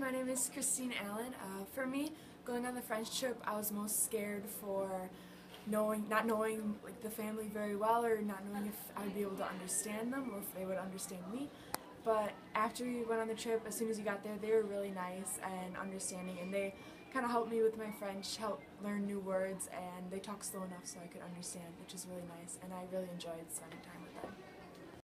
my name is Christine Allen. Uh, for me, going on the French trip, I was most scared for knowing, not knowing like the family very well, or not knowing if I would be able to understand them or if they would understand me. But after we went on the trip, as soon as we got there, they were really nice and understanding, and they kind of helped me with my French, helped learn new words, and they talked slow enough so I could understand, which is really nice, and I really enjoyed spending time with them.